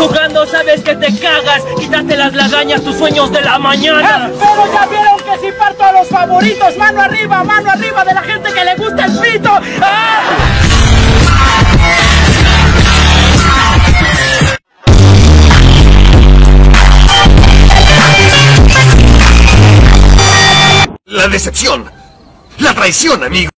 Jugando sabes que te cagas, quítate las lagañas, tus sueños de la mañana. Eh, pero ya vieron que si parto a los favoritos, mano arriba, mano arriba de la gente que le gusta el pito. ¡Ah! La decepción. La traición, amigo.